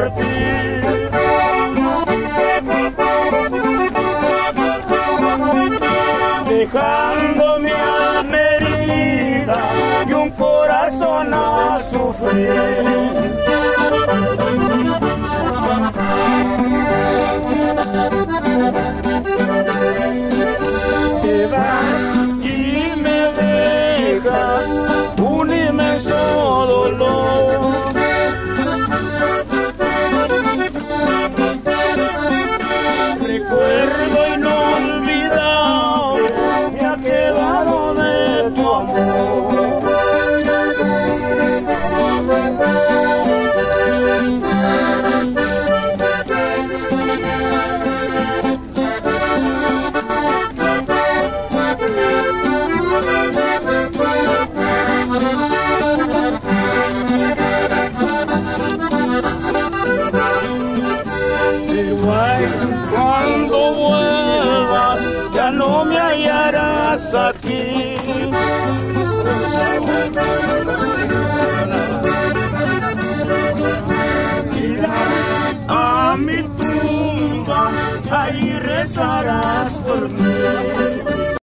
partir. mi a y un corazón a sufrir. Masati. Ami tumba, ahí rezarás por mí.